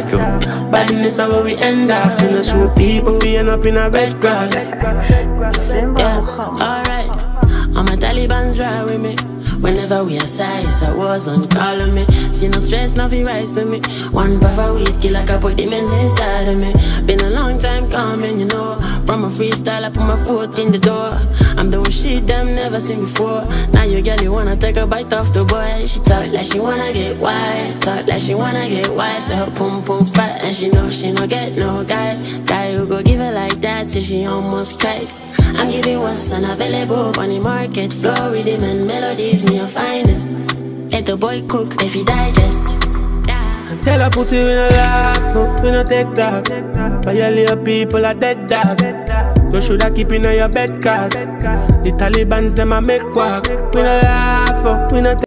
Let's go. Badness is where we end up. We no show people we end up in a red grass. Yeah, alright. All my Taliban's ride with me. Whenever we aside, I wasn't calling me. See no stress, nothing rise to me. One puff of weed, kill like I put demons inside of me. Been a long time coming, you know. From a freestyle, I put my foot in the door. I'm doing shit them never seen before. Now you girl, you wanna take a bite off the boy. She talk like she wanna get wild. Talk like she wanna get wild. So her pum pum fat, and she know she no get no guy. Guy who go give her like that till she almost cry. I'm giving what's unavailable on the market. Flow, rhythm, and melodies, me your finest. Let the boy cook if he digest. Tell her pussy we no laugh, we no take talk. Violate people are dead dog. So should I keep in your bed cause the Taliban's them a make quack. We no laugh, we no take